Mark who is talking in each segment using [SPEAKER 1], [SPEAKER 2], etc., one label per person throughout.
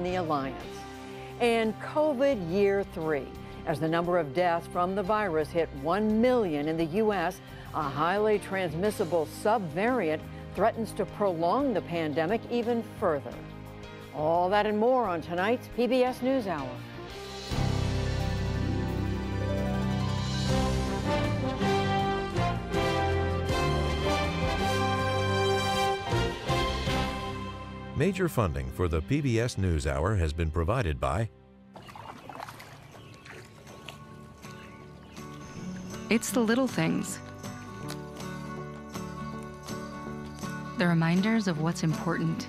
[SPEAKER 1] the alliance. And COVID year three. As the number of deaths from the virus hit 1 million in the U.S., a highly transmissible subvariant threatens to prolong the pandemic even further. All that and more on tonight's PBS NewsHour.
[SPEAKER 2] Major funding for the PBS NewsHour has been provided by
[SPEAKER 3] It's the little things. The reminders of what's important.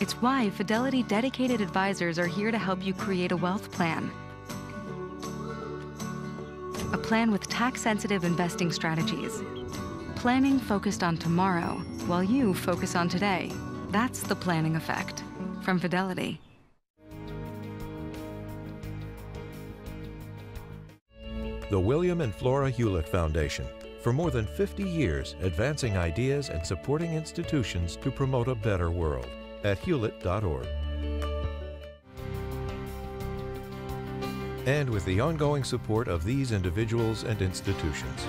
[SPEAKER 3] It's why Fidelity dedicated advisors are here to help you create a wealth plan. A plan with tax sensitive investing strategies. Planning focused on tomorrow while you focus on today. That's the planning effect from Fidelity.
[SPEAKER 2] the William and Flora Hewlett Foundation. For more than 50 years, advancing ideas and supporting institutions to promote a better world at hewlett.org. And with the ongoing support of these individuals and institutions.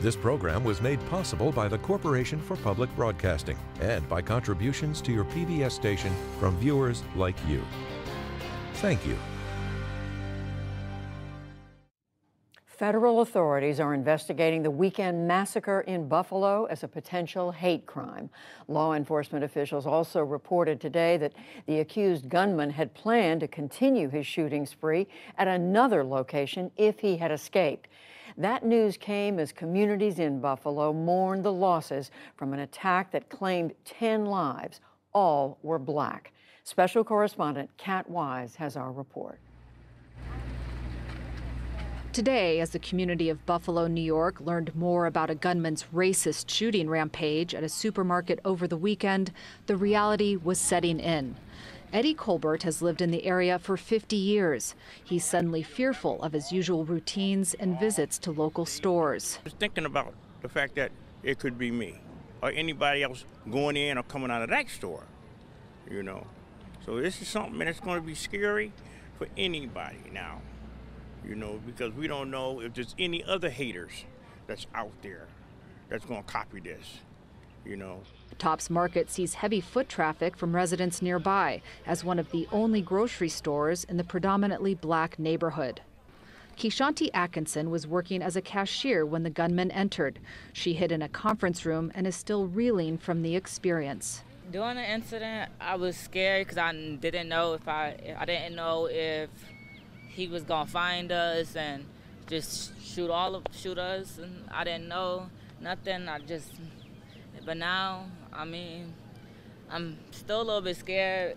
[SPEAKER 2] This program was made possible by the Corporation for Public Broadcasting and by contributions to your PBS station from viewers like you. Thank you.
[SPEAKER 1] Federal authorities are investigating the weekend massacre in Buffalo as a potential hate crime. Law enforcement officials also reported today that the accused gunman had planned to continue his shooting spree at another location if he had escaped. That news came as communities in Buffalo mourned the losses from an attack that claimed 10 lives. All were black. Special correspondent Cat Wise has our report.
[SPEAKER 4] Today, as the community of Buffalo, New York learned more about a gunman's racist shooting rampage at a supermarket over the weekend, the reality was setting in. Eddie Colbert has lived in the area for 50 years. He's suddenly fearful of his usual routines and visits to local stores.
[SPEAKER 5] I was thinking about the fact that it could be me or anybody else going in or coming out of that store, you know. So this is something that's going to be scary for anybody now you know, because we don't know if there's any other haters that's out there that's going to copy this, you know.
[SPEAKER 4] Tops Market sees heavy foot traffic from residents nearby as one of the only grocery stores in the predominantly black neighborhood. Kishanti Atkinson was working as a cashier when the gunman entered. She hid in a conference room and is still reeling from the experience.
[SPEAKER 6] During the incident, I was scared because I didn't know if I I didn't know if he was gonna find us and just shoot all of shoot us, and I didn't know nothing. I just, but now, I mean, I'm still a little bit scared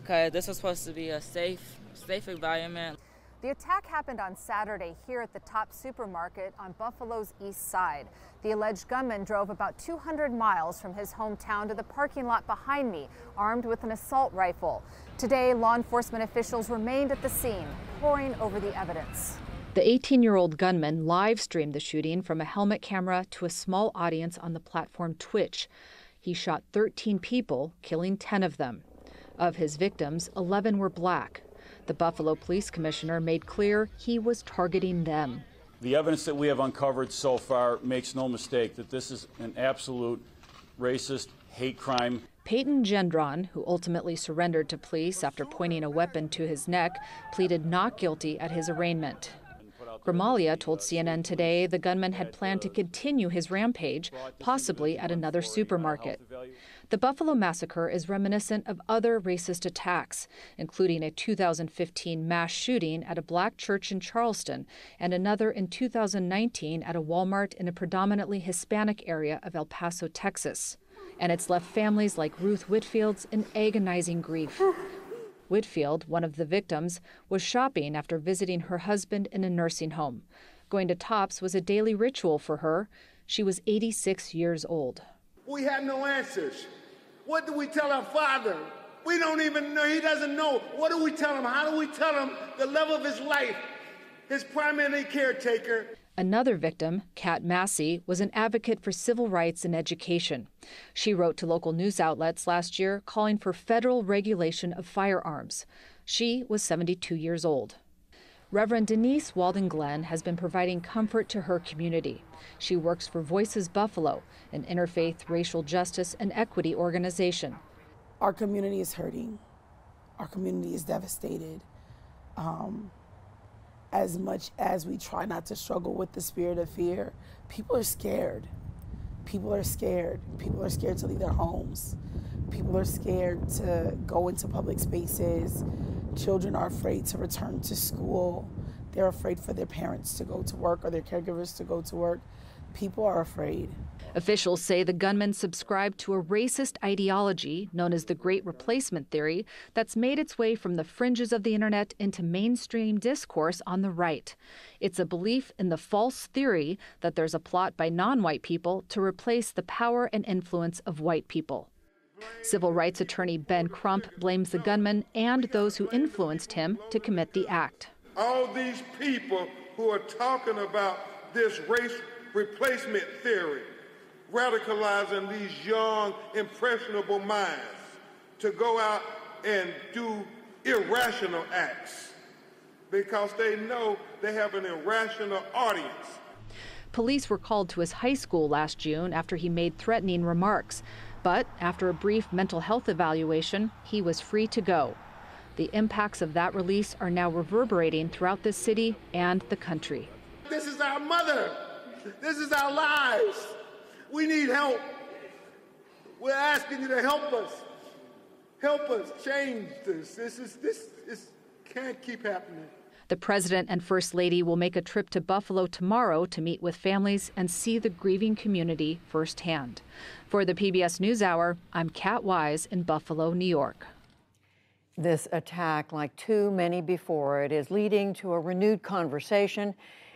[SPEAKER 6] because this was supposed to be a safe, safe environment.
[SPEAKER 7] The attack happened on Saturday here at the top supermarket on Buffalo's east side. The alleged gunman drove about 200 miles from his hometown to the parking lot behind me, armed with an assault rifle. Today, law enforcement officials remained at the scene, poring over the evidence.
[SPEAKER 4] The 18 year old gunman live streamed the shooting from a helmet camera to a small audience on the platform Twitch. He shot 13 people, killing 10 of them. Of his victims, 11 were black. The Buffalo Police Commissioner made clear he was targeting them.
[SPEAKER 8] The evidence that we have uncovered so far makes no mistake that this is an absolute racist hate crime.
[SPEAKER 4] Payton Gendron, who ultimately surrendered to police after pointing a weapon to his neck, pleaded not guilty at his arraignment. Gramaglia told CNN today the gunman had planned to continue his rampage, possibly at another supermarket. The Buffalo massacre is reminiscent of other racist attacks, including a 2015 mass shooting at a black church in Charleston and another in 2019 at a Walmart in a predominantly Hispanic area of El Paso, Texas. And it's left families like Ruth Whitfield's in agonizing grief. Whitfield, one of the victims, was shopping after visiting her husband in a nursing home. Going to Tops was a daily ritual for her. She was 86 years old.
[SPEAKER 9] We have no answers. What do we tell our father? We don't even know. He doesn't know. What do we tell him? How do we tell him the love of his life, his primary caretaker?
[SPEAKER 4] Another victim, Kat Massey, was an advocate for civil rights and education. She wrote to local news outlets last year calling for federal regulation of firearms. She was 72 years old. Reverend Denise Walden Glenn has been providing comfort to her community. She works for Voices Buffalo, an interfaith racial justice and equity organization.
[SPEAKER 10] Our community is hurting. Our community is devastated. Um, as much as we try not to struggle with the spirit of fear, people are scared. People are scared. People are scared to leave their homes. People are scared to go into public spaces. Children are afraid to return to school. They're afraid for their parents to go to work or their caregivers to go to work. People are afraid.
[SPEAKER 4] Officials say the gunman subscribed to a racist ideology known as the Great Replacement Theory that's made its way from the fringes of the internet into mainstream discourse on the right. It's a belief in the false theory that there's a plot by non white people to replace the power and influence of white people. Civil rights attorney Ben Crump blames the gunman and those who influenced him to commit the act.
[SPEAKER 9] All these people who are talking about this race replacement theory radicalizing these young, impressionable minds to go out and do irrational acts because they know they have an irrational audience.
[SPEAKER 4] Police were called to his high school last June after he made threatening remarks. But after a brief mental health evaluation, he was free to go. The impacts of that release are now reverberating throughout the city and the country.
[SPEAKER 9] This is our mother. This is our lives. We need help. We're asking you to help us. Help us change this. This is this is can't keep happening.
[SPEAKER 4] The president and first lady will make a trip to Buffalo tomorrow to meet with families and see the grieving community firsthand. For the PBS NewsHour, I'm Cat Wise in Buffalo, New York.
[SPEAKER 1] This attack, like too many before it, is leading to a renewed conversation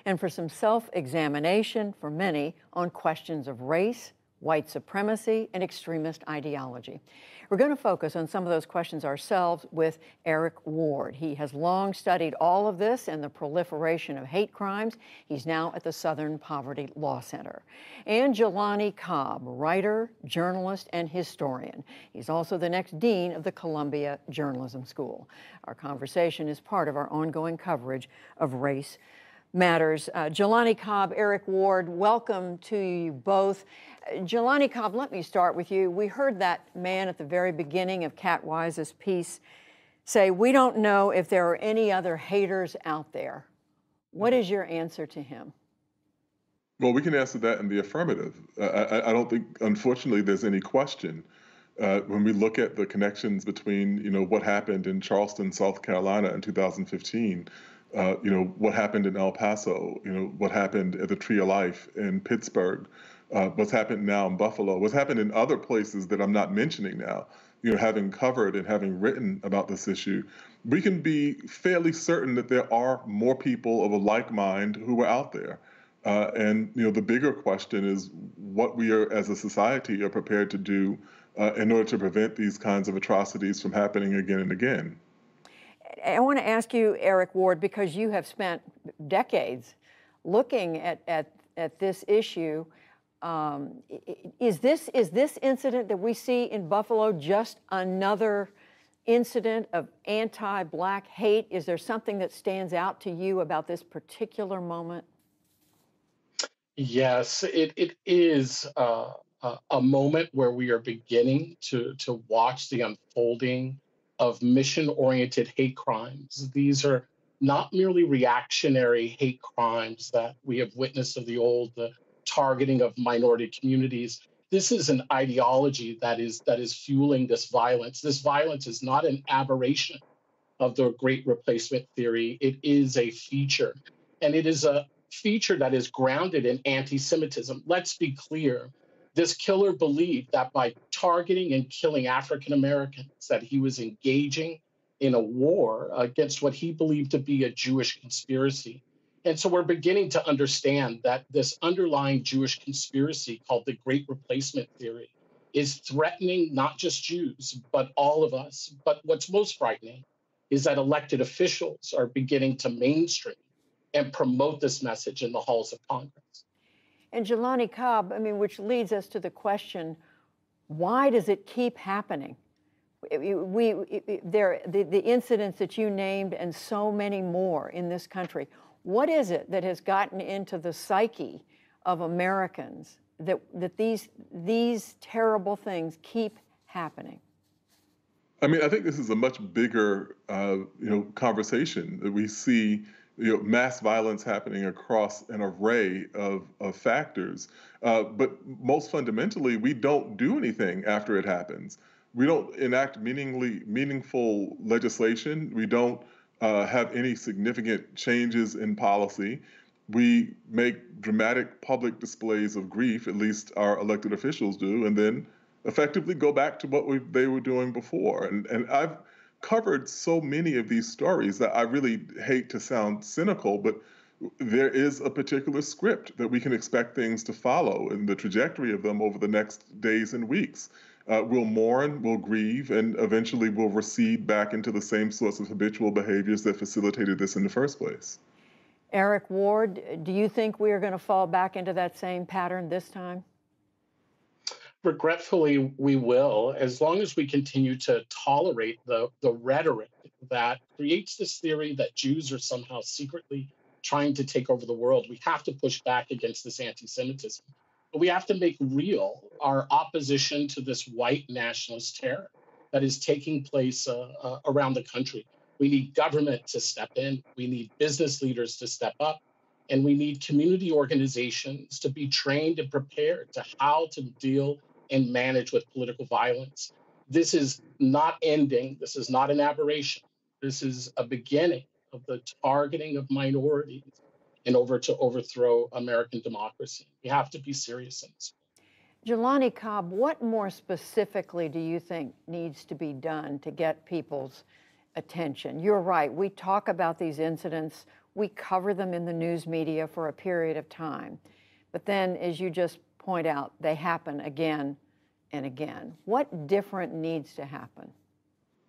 [SPEAKER 1] and for some self examination for many on questions of race, white supremacy, and extremist ideology. We're going to focus on some of those questions ourselves with Eric Ward. He has long studied all of this and the proliferation of hate crimes. He's now at the Southern Poverty Law Center. And Jelani Cobb, writer, journalist, and historian. He's also the next dean of the Columbia Journalism School. Our conversation is part of our ongoing coverage of race matters. Uh, Jelani Cobb, Eric Ward, welcome to you both. Jelani Cobb, let me start with you. We heard that man at the very beginning of Cat Wise's piece say, We don't know if there are any other haters out there. What is your answer to him?
[SPEAKER 11] Well, we can answer that in the affirmative. Uh, I, I, don't think, unfortunately, there's any question. Uh, when we look at the connections between, you know, what happened in Charleston, South Carolina in 2015 uh, you know, what happened in El Paso, you know, what happened at the Tree of Life in Pittsburgh, uh, what's happened now in Buffalo, what's happened in other places that I'm not mentioning now, you know, having covered and having written about this issue, we can be fairly certain that there are more people of a like mind who are out there. Uh, and you know, the bigger question is what we are, as a society, are prepared to do uh, in order to prevent these kinds of atrocities from happening again and again.
[SPEAKER 1] I want to ask you, Eric Ward, because you have spent decades looking at, at, at this issue. Um, is this is this incident that we see in Buffalo just another incident of anti-black hate? Is there something that stands out to you about this particular moment?
[SPEAKER 12] Yes, it, it is uh, a moment where we are beginning to to watch the unfolding of mission oriented hate crimes. These are not merely reactionary hate crimes that we have witnessed of the old, the targeting of minority communities. This is an ideology that is that is fueling this violence. This violence is not an aberration of the great replacement theory. It is a feature. And it is a feature that is grounded in anti-Semitism. Let's be clear. This killer believed that by targeting and killing African Americans, that he was engaging in a war against what he believed to be a Jewish conspiracy. And so we're beginning to understand that this underlying Jewish conspiracy called the Great Replacement Theory is threatening not just Jews, but all of us. But what's most frightening is that elected officials are beginning to mainstream and promote this message in the halls of Congress.
[SPEAKER 1] And Jelani Cobb, I mean, which leads us to the question why does it keep happening? We, we, there, the, the incidents that you named and so many more in this country, what is it that has gotten into the psyche of Americans that, that these, these terrible things keep happening?
[SPEAKER 11] I mean, I think this is a much bigger, uh, you know, conversation that we see, you know, mass violence happening across an array of, of factors. Uh, but most fundamentally, we don't do anything after it happens. We don't enact meaningly meaningful legislation. We don't uh, have any significant changes in policy. We make dramatic public displays of grief, at least our elected officials do, and then effectively go back to what we, they were doing before. And, and I've covered so many of these stories that I really hate to sound cynical, but there is a particular script that we can expect things to follow and the trajectory of them over the next days and weeks. Uh, we'll mourn, we'll grieve, and eventually we'll recede back into the same sorts of habitual behaviors that facilitated this in the first place.
[SPEAKER 1] Eric Ward, do you think we are going to fall back into that same pattern this time?
[SPEAKER 12] Regretfully, we will, as long as we continue to tolerate the, the rhetoric that creates this theory that Jews are somehow secretly trying to take over the world. We have to push back against this anti Semitism. But we have to make real our opposition to this white nationalist terror that is taking place uh, uh, around the country. We need government to step in, we need business leaders to step up, and we need community organizations to be trained and prepared to how to deal and manage with political violence. This is not ending. This is not an aberration. This is a beginning of the targeting of minorities in order to overthrow American democracy. We have to be serious in this.
[SPEAKER 1] Jelani Cobb, what more specifically do you think needs to be done to get people's attention? You're right. We talk about these incidents, we cover them in the news media for a period of time. But then, as you just point out, they happen again and again. What different needs to happen?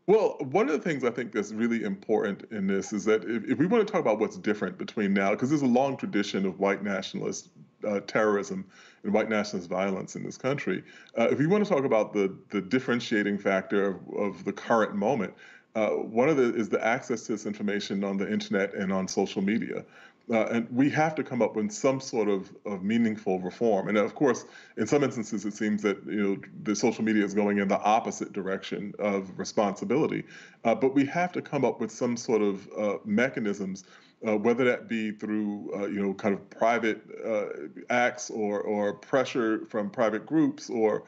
[SPEAKER 11] Well, one of the things I think that's really important in this is that if, if we want to talk about what's different between now, because there's a long tradition of white nationalist uh, terrorism and white nationalist violence in this country, uh, if we want to talk about the, the differentiating factor of, of the current moment, uh, one of the is the access to this information on the internet and on social media. Uh, and we have to come up with some sort of, of meaningful reform. And of course, in some instances, it seems that you know the social media is going in the opposite direction of responsibility. Uh, but we have to come up with some sort of uh, mechanisms, uh, whether that be through uh, you know kind of private uh, acts or or pressure from private groups or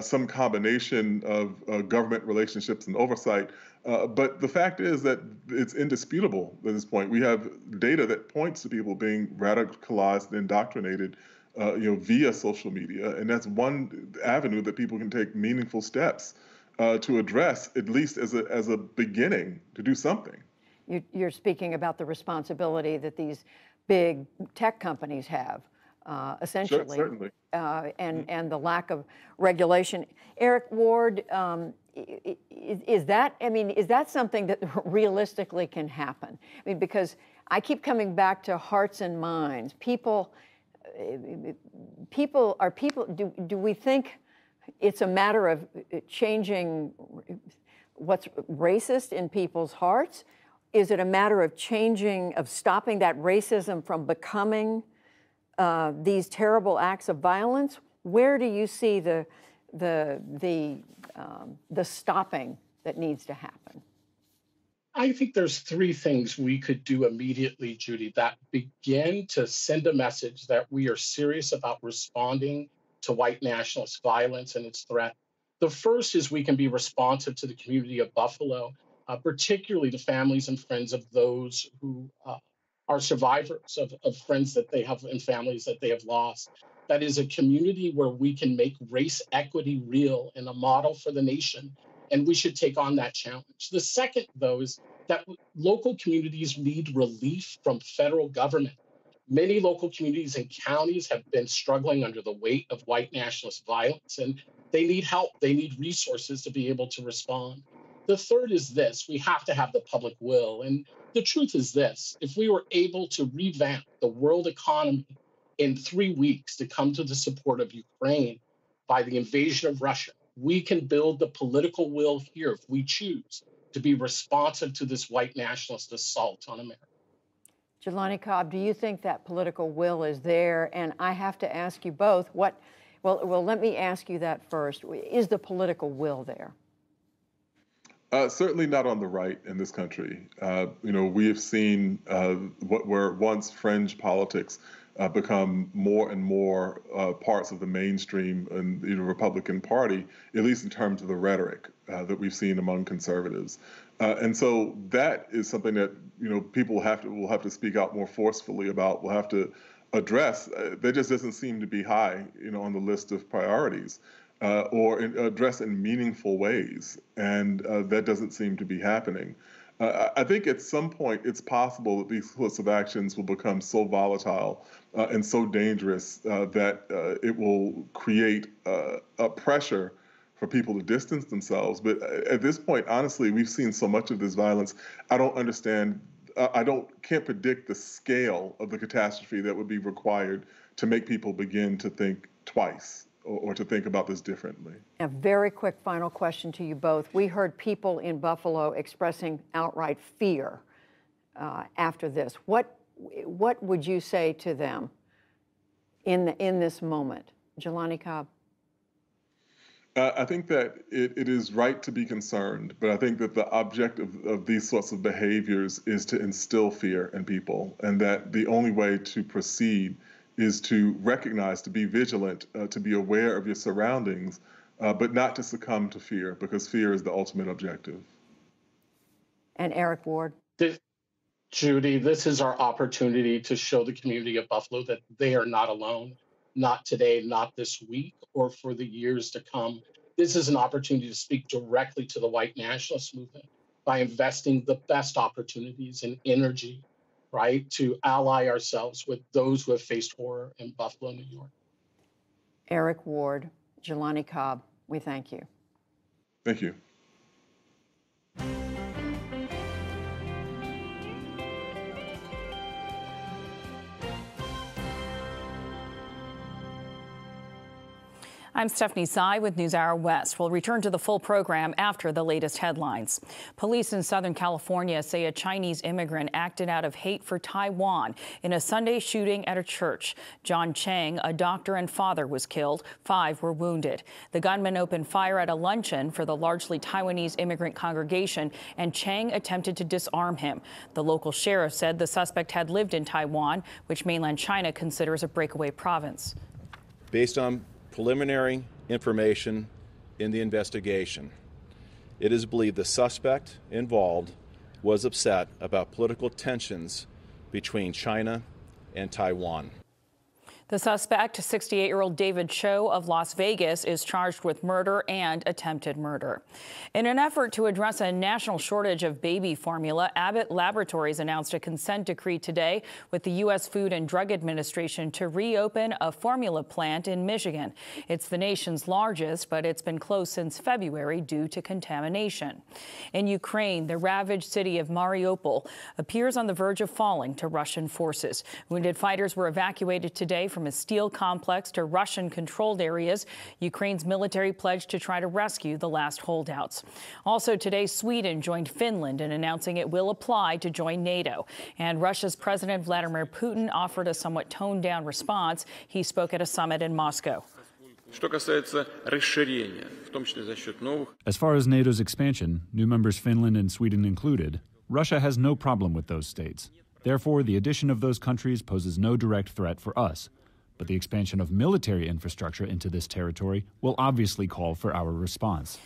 [SPEAKER 11] some combination of government relationships and oversight uh, but the fact is that it's indisputable at this point. We have data that points to people being radicalized and indoctrinated, uh, you know, via social media, and that's one avenue that people can take meaningful steps uh, to address, at least as a as a beginning to do something.
[SPEAKER 1] You, you're speaking about the responsibility that these big tech companies have. Uh, essentially,
[SPEAKER 11] sure,
[SPEAKER 1] uh, and mm-hmm. and the lack of regulation. Eric Ward, um, is, is, that I mean, is that something that realistically can happen? I mean, because I keep coming back to hearts and minds. People, people are people. Do do we think it's a matter of changing what's racist in people's hearts? Is it a matter of changing, of stopping that racism from becoming? uh, these terrible acts of violence, where do you see the, the, the, um, the stopping that needs to happen?
[SPEAKER 12] I think there's three things we could do immediately, Judy, that begin to send a message that we are serious about responding to white nationalist violence and its threat. The first is we can be responsive to the community of Buffalo, uh, particularly the families and friends of those who uh, are survivors of, of friends that they have and families that they have lost. That is a community where we can make race equity real and a model for the nation and we should take on that challenge. The second, though, is that local communities need relief from federal government. Many local communities and counties have been struggling under the weight of white nationalist violence, and they need help. They need resources to be able to respond. The third is this we have to have the public will. And the truth is this if we were able to revamp the world economy in three weeks to come to the support of Ukraine by the invasion of Russia, we can build the political will here if we choose to be responsive to this white nationalist assault on America.
[SPEAKER 1] Jelani Cobb, do you think that political will is there? And I have to ask you both what, well, well, let me ask you that first. Is the political will there?
[SPEAKER 11] Uh, certainly not on the right in this country. Uh, you know, we have seen uh, what were once fringe politics uh, become more and more uh, parts of the mainstream and the Republican Party, at least in terms of the rhetoric uh, that we've seen among conservatives. and so that is something that you know people have to will have to speak out more forcefully about. We'll have to address. that just doesn't seem to be high, you know, on the list of priorities uh, or in, addressed in meaningful ways. And uh, that doesn't seem to be happening. Uh, I think at some point it's possible that these sorts of actions will become so volatile uh, and so dangerous uh, that uh, it will create a pressure for people to distance themselves. But at this point, honestly, we've seen so much of this violence. I don't understand. I don't can't predict the scale of the catastrophe that would be required to make people begin to think twice or, or, to think about this differently.
[SPEAKER 1] A very quick final question to you both. We heard people in Buffalo expressing outright fear uh, after this. What, what would you say to them in, the, in this moment? Jelani Cobb.
[SPEAKER 11] Uh, I think that it, it is right to be concerned, but I think that the object of, of these sorts of behaviors is to instill fear in people, and that the only way to proceed is to recognize, to be vigilant, uh, to be aware of your surroundings, uh, but not to succumb to fear because fear is the ultimate objective.
[SPEAKER 1] And Eric Ward.
[SPEAKER 12] This, Judy, this is our opportunity to show the community of Buffalo that they are not alone, not today, not this week, or for the years to come. This is an opportunity to speak directly to the white nationalist movement by investing the best opportunities and energy, right, to ally ourselves with those who have faced horror in Buffalo, New York.
[SPEAKER 1] Eric Ward, Jelani Cobb, we thank you.
[SPEAKER 11] Thank you.
[SPEAKER 13] I'm Stephanie Sy with NewsHour West. We'll return to the full program after the latest headlines. Police in Southern California say a Chinese immigrant acted out of hate for Taiwan in a Sunday shooting at a church. John Cheng, a doctor and father, was killed. Five were wounded. The gunman opened fire at a luncheon for the largely Taiwanese immigrant congregation, and Cheng attempted to disarm him. The local sheriff said the suspect had lived in Taiwan, which mainland China considers a breakaway province.
[SPEAKER 14] Based on preliminary information in the investigation. It is believed the suspect involved was upset about political tensions between China and Taiwan.
[SPEAKER 13] The suspect, 68 year old David Chou of Las Vegas, is charged with murder and attempted murder. In an effort to address a national shortage of baby formula, Abbott Laboratories announced a consent decree today with the U.S. Food and Drug Administration to reopen a formula plant in Michigan. It's the nation's largest, but it's been closed since February due to contamination. In Ukraine, the ravaged city of Mariupol appears on the verge of falling to Russian forces. Wounded fighters were evacuated today from a steel complex to Russian controlled areas. Ukraine's military pledged to try to rescue the last holdouts. Also today, Sweden joined Finland in announcing it will apply to join NATO. And Russia's President Vladimir Putin offered a somewhat toned down response. He spoke at a summit in Moscow.
[SPEAKER 15] As far as NATO's expansion, new members Finland and Sweden included, Russia has no problem with those states. Therefore, the addition of those countries poses no direct threat for us but the expansion of military infrastructure into this territory will obviously call for our response.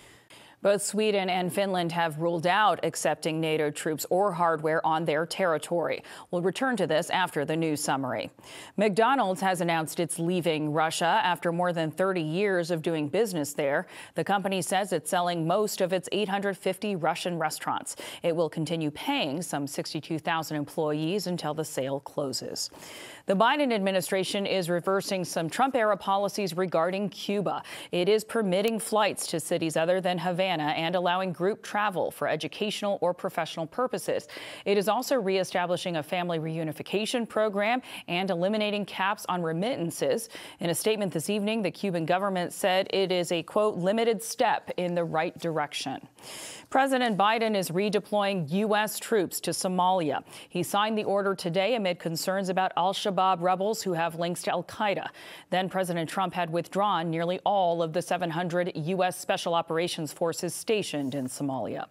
[SPEAKER 13] Both Sweden and Finland have ruled out accepting NATO troops or hardware on their territory. We'll return to this after the news summary. McDonald's has announced it's leaving Russia after more than 30 years of doing business there. The company says it's selling most of its 850 Russian restaurants. It will continue paying some 62,000 employees until the sale closes. The Biden administration is reversing some Trump era policies regarding Cuba. It is permitting flights to cities other than Havana and allowing group travel for educational or professional purposes. It is also reestablishing a family reunification program and eliminating caps on remittances. In a statement this evening, the Cuban government said it is a, quote, limited step in the right direction. President Biden is redeploying U.S. troops to Somalia. He signed the order today amid concerns about al Shabaab rebels who have links to al Qaeda. Then President Trump had withdrawn nearly all of the 700 U.S. Special Operations Forces stationed in Somalia.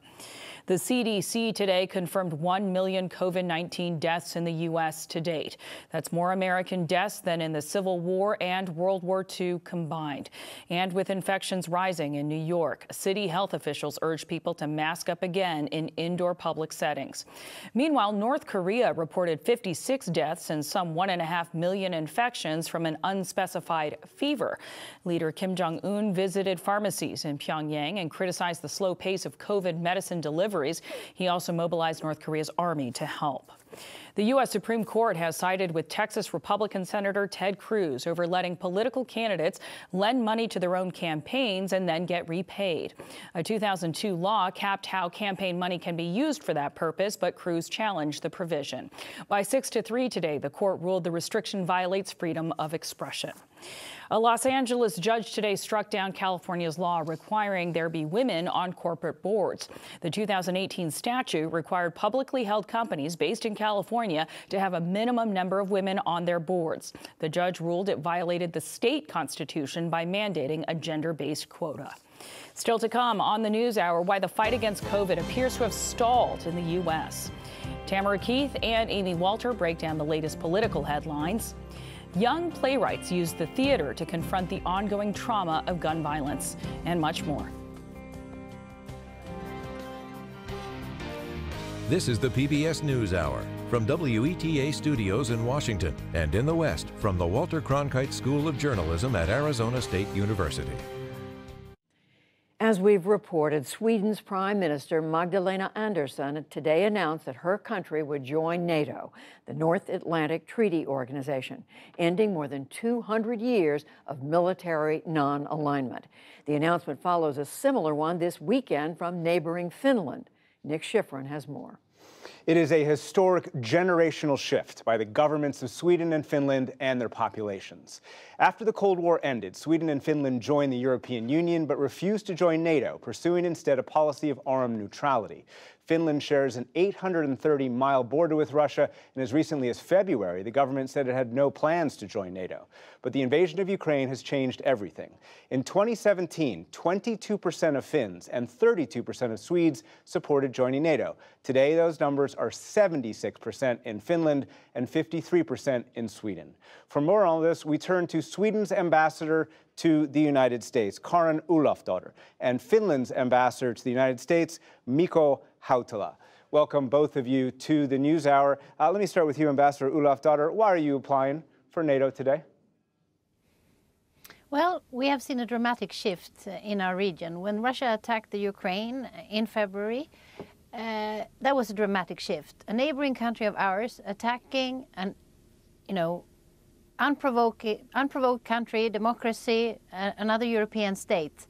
[SPEAKER 13] The CDC today confirmed 1 million COVID 19 deaths in the U.S. to date. That's more American deaths than in the Civil War and World War II combined. And with infections rising in New York, city health officials urge people to mask up again in indoor public settings. Meanwhile, North Korea reported 56 deaths and some 1.5 million infections from an unspecified fever. Leader Kim Jong un visited pharmacies in Pyongyang and criticized the slow pace of COVID medicine delivery deliveries. He also mobilized North Korea's army to help. The U.S. Supreme Court has sided with Texas Republican Senator Ted Cruz over letting political candidates lend money to their own campaigns and then get repaid. A 2002 law capped how campaign money can be used for that purpose, but Cruz challenged the provision. By 6 to 3 today, the court ruled the restriction violates freedom of expression. A Los Angeles judge today struck down California's law requiring there be women on corporate boards. The 2018 statute required publicly held companies based in California to have a minimum number of women on their boards. The judge ruled it violated the state constitution by mandating a gender based quota. Still to come on the News Hour, why the fight against COVID appears to have stalled in the U.S. Tamara Keith and Amy Walter break down the latest political headlines. Young playwrights use the theater to confront the ongoing trauma of gun violence, and much more.
[SPEAKER 2] This is the PBS NewsHour from WETA Studios in Washington and in the West from the Walter Cronkite School of Journalism at Arizona State University.
[SPEAKER 1] As we've reported, Sweden's Prime Minister Magdalena Andersson today announced that her country would join NATO, the North Atlantic Treaty Organization, ending more than 200 years of military non alignment. The announcement follows a similar one this weekend from neighboring Finland. Nick Schifrin has more.
[SPEAKER 16] It is a historic generational shift by the governments of Sweden and Finland and their populations. After the Cold War ended, Sweden and Finland joined the European Union but refused to join NATO, pursuing instead a policy of armed neutrality. Finland shares an 830 mile border with Russia, and as recently as February, the government said it had no plans to join NATO. But the invasion of Ukraine has changed everything. In 2017, 22% of Finns and 32% of Swedes supported joining NATO. Today, those numbers are 76% in Finland and 53% in Sweden. For more on this, we turn to Sweden's ambassador to the United States, Karin Olofsdotter, and Finland's ambassador to the United States, Mikko Hautala. Welcome, both of you, to the News Hour. Uh, let me start with you, Ambassador Olofsdotter. Why are you applying for NATO today?
[SPEAKER 17] Well, we have seen a dramatic shift uh, in our region. When Russia attacked the Ukraine uh, in February, uh, that was a dramatic shift. A neighboring country of ours attacking an, you know, unprovoked, unprovoked country, democracy, uh, another European state.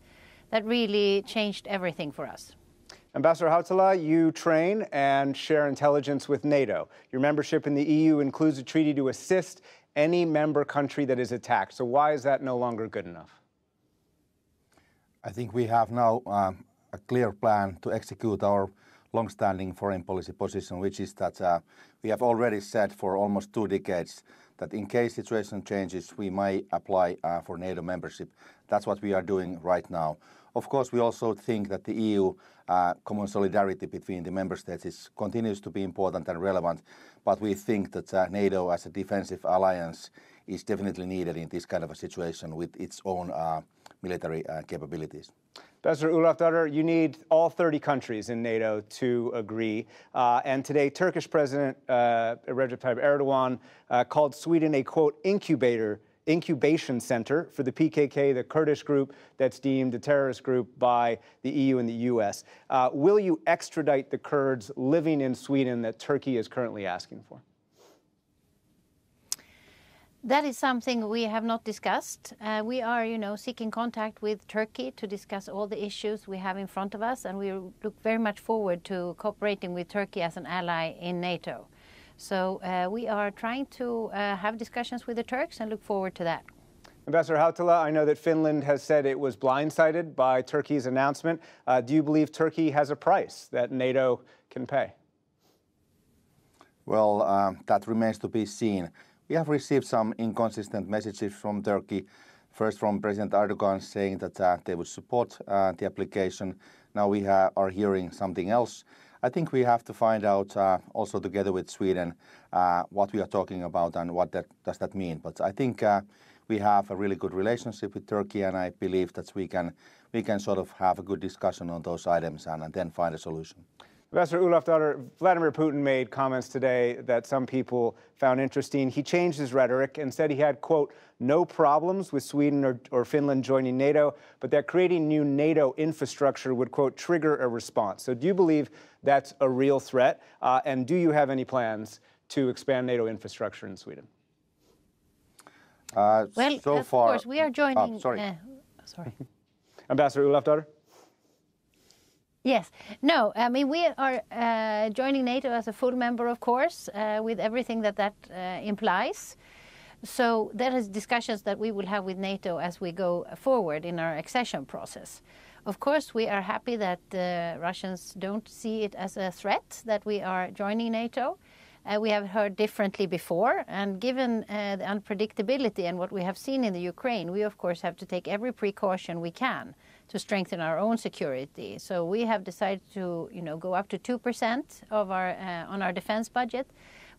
[SPEAKER 17] That really changed everything for us.
[SPEAKER 16] Ambassador Hautala, you train and share intelligence with NATO. Your membership in the EU includes a treaty to assist any member country that is attacked. So why is that no longer good enough?
[SPEAKER 18] I think we have now uh, a clear plan to execute our long-standing foreign policy position, which is that uh, we have already said for almost two decades that in case situation changes, we might apply uh, for NATO membership. That's what we are doing right now. Of course, we also think that the EU uh, common solidarity between the member states is, continues to be important and relevant, but we think that uh, NATO as a defensive alliance is definitely needed in this kind of a situation with its own uh, military uh, capabilities.
[SPEAKER 16] Ambassador Olofsdotter, you need all 30 countries in NATO to agree. Uh, and today, Turkish President uh, Recep Tayyip Erdogan uh, called Sweden a, quote, incubator incubation center for the PKK, the Kurdish group that's deemed a terrorist group by the EU and the US. Uh, will you extradite the Kurds living in Sweden that Turkey is currently asking for?
[SPEAKER 17] That is something we have not discussed. Uh, we are, you know, seeking contact with Turkey to discuss all the issues we have in front of us, and we look very much forward to cooperating with Turkey as an ally in NATO. So uh, we are trying to uh, have discussions with the Turks and look forward to that.
[SPEAKER 16] Ambassador Hautala, I know that Finland has said it was blindsided by Turkey's announcement. Uh, do you believe Turkey has a price that NATO can pay?
[SPEAKER 18] Well, um, that remains to be seen. We have received some inconsistent messages from Turkey. First, from President Erdogan saying that uh, they would support uh, the application. Now we are hearing something else. I think we have to find out uh, also together with Sweden uh, what we are talking about and what that does that mean. But I think uh, we have a really good relationship with Turkey, and I believe that we can we can sort of have a good discussion on those items and, and then find a solution.
[SPEAKER 16] Ambassador Olofsdotter, Vladimir Putin made comments today that some people found interesting. He changed his rhetoric and said he had, quote, no problems with Sweden or, or, Finland joining NATO, but that creating new NATO infrastructure would, quote, trigger a response. So do you believe that's a real threat? Uh, and do you have any plans to expand NATO infrastructure in Sweden?
[SPEAKER 18] Uh,
[SPEAKER 17] well,
[SPEAKER 18] so
[SPEAKER 17] of
[SPEAKER 18] far,
[SPEAKER 17] course, we are joining.
[SPEAKER 18] Oh, sorry.
[SPEAKER 17] Uh, sorry.
[SPEAKER 16] Ambassador Olofsdotter?
[SPEAKER 17] Yes. No, I mean, we are uh, joining NATO as a full member, of course, uh, with everything that that uh, implies. So that is discussions that we will have with NATO as we go forward in our accession process. Of course, we are happy that the Russians don't see it as a threat that we are joining NATO. Uh, we have heard differently before, and given uh, the unpredictability and what we have seen in the Ukraine, we of course have to take every precaution we can to strengthen our own security. So we have decided to, you know, go up to two percent of our uh, on our defense budget.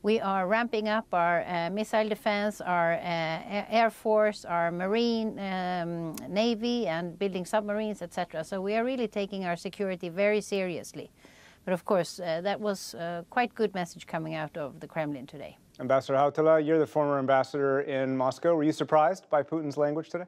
[SPEAKER 17] We are ramping up our uh, missile defense, our uh, air force, our marine, um, navy, and building submarines, etc. So we are really taking our security very seriously. But of course, uh, that was a quite good message coming out of the Kremlin today.
[SPEAKER 16] Ambassador Hautala, you're the former ambassador in Moscow. Were you surprised by Putin's language today?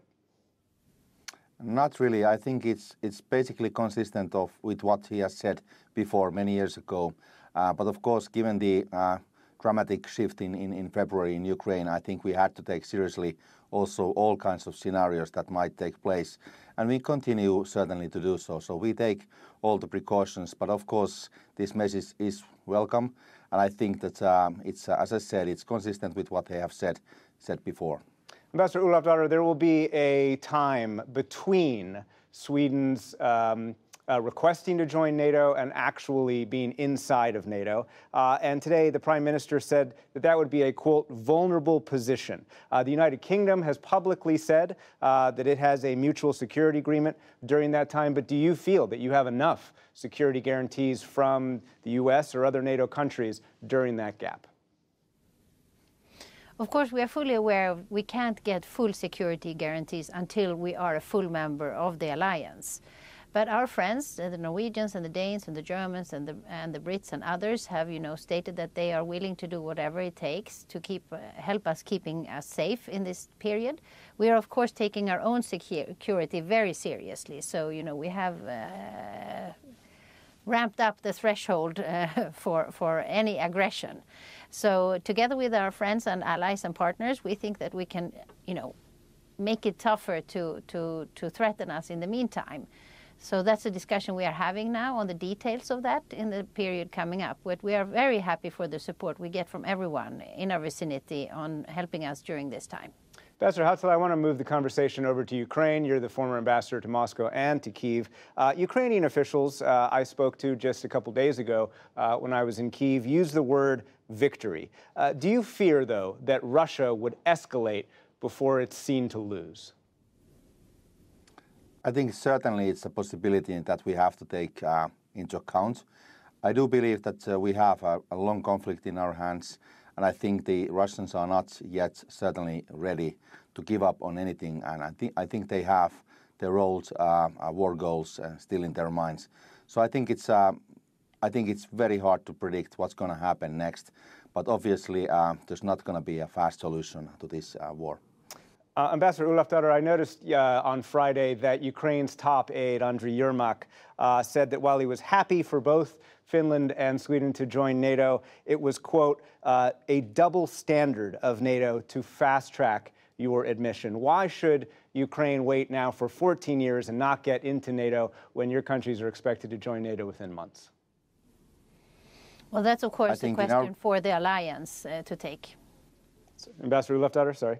[SPEAKER 18] Not really. I think it's it's basically consistent of with what he has said before many years ago. Uh, but of course, given the uh, dramatic shift in, in, in February in Ukraine, I think we had to take seriously also all kinds of scenarios that might take place. And we continue certainly to do so. So we take all the precautions. But of course, this message is welcome. And I think that um, it's, uh, as I said, it's consistent with what they have said, said before.
[SPEAKER 16] Ambassador Olofsdotter, there will be a time between Sweden's um, uh, requesting to join NATO and actually being inside of NATO. Uh, and today, the Prime Minister said that that would be a, quote, vulnerable position. Uh, the United Kingdom has publicly said uh, that it has a mutual security agreement during that time. But do you feel that you have enough security guarantees from the U.S. or other NATO countries during that gap?
[SPEAKER 17] Of course, we are fully aware of we can't get full security guarantees until we are a full member of the alliance. But our friends, the Norwegians and the Danes and the Germans and the and the Brits and others have, you know, stated that they are willing to do whatever it takes to keep uh, help us keeping us safe in this period. We are of course taking our own security very seriously. So you know we have. Uh, ramped up the threshold uh, for for any aggression. So together with our friends and allies and partners, we think that we can, you know, make it tougher to to to threaten us in the meantime. So that's a discussion we are having now on the details of that in the period coming up. But we are very happy for the support we get from everyone in our vicinity on helping us during this time.
[SPEAKER 16] Ambassador Hautala, I want to move the conversation over to Ukraine. You're the former ambassador to Moscow and to Kiev. Uh, Ukrainian officials uh, I spoke to just a couple days ago uh, when I was in Kiev used the word victory. Uh, do you fear, though, that Russia would escalate before it's seen to lose?
[SPEAKER 18] I think certainly it's a possibility that we have to take uh, into account. I do believe that uh, we have a, a, long conflict in our hands, and I think the Russians are not yet certainly ready to give up on anything. And I think I think they have their old uh, war goals still in their minds. So I think it's I think it's very hard to predict what's going to happen next. But obviously, uh, there's not going to be a fast solution to this uh, war.
[SPEAKER 16] Uh, Ambassador Olofsdotter, I noticed uh, on Friday that Ukraine's top aide, Andriy Yermak, uh, said that while he was happy for both Finland and Sweden to join NATO, it was, quote, uh, a double standard of NATO to fast track your admission. Why should Ukraine wait now for 14 years and not get into NATO when your countries are expected to join NATO within months?
[SPEAKER 17] Well, that's of course the question our... for the alliance uh, to take.
[SPEAKER 16] Ambassador Olofsdotter, sorry.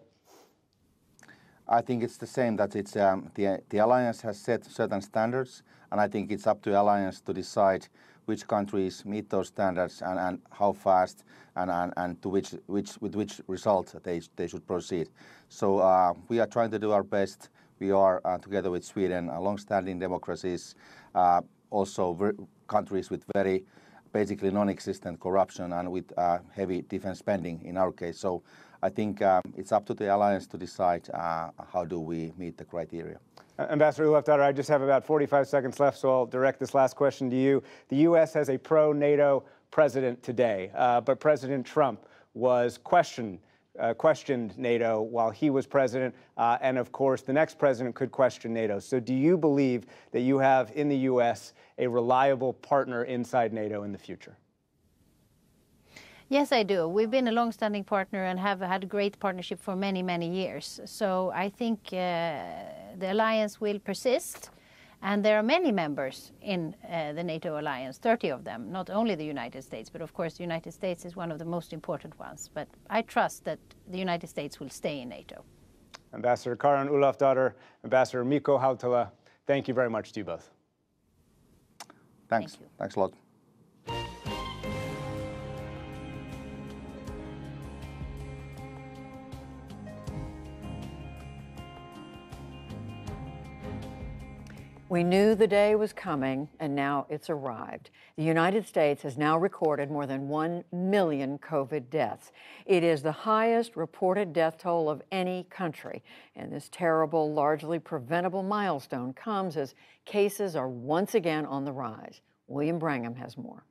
[SPEAKER 18] I think it's the same. That it's um, the the alliance has set certain standards, and I think it's up to alliance to decide which countries meet those standards and, and how fast and, and, and to which which with which result they they should proceed. So uh, we are trying to do our best. We are uh, together with Sweden, uh, long-standing democracies, uh, also countries with very basically non-existent corruption and with uh, heavy defense spending in our case. So I think um, it's up to the alliance to decide uh, how do we meet the criteria.
[SPEAKER 16] Ambassador Olofsdotter, I just have about 45 seconds left, so I'll direct this last question to you. The U.S. has a pro-NATO president today, uh, but President Trump was questioned uh, questioned NATO while he was president. Uh, and of course, the next president could question NATO. So, do you believe that you have in the U.S. a reliable partner inside NATO in the future?
[SPEAKER 17] Yes, I do. We've been a long-standing partner and have had a great partnership for many, many years. So I think uh, the alliance will persist. And there are many members in uh, the NATO alliance, 30 of them, not only the United States, but of course the United States is one of the most important ones. But I trust that the United States will stay in NATO.
[SPEAKER 16] Ambassador Karin Olofsdotter, Ambassador Mikko Hautala, thank you very much to you both.
[SPEAKER 18] Thanks.
[SPEAKER 17] Thank
[SPEAKER 18] Thanks a lot.
[SPEAKER 1] We knew the day was coming, and now it's arrived. The United States has now recorded more than 1 million COVID deaths. It is the highest reported death toll of any country. And this terrible, largely preventable milestone comes as cases are once again on the rise. William Brangham has more.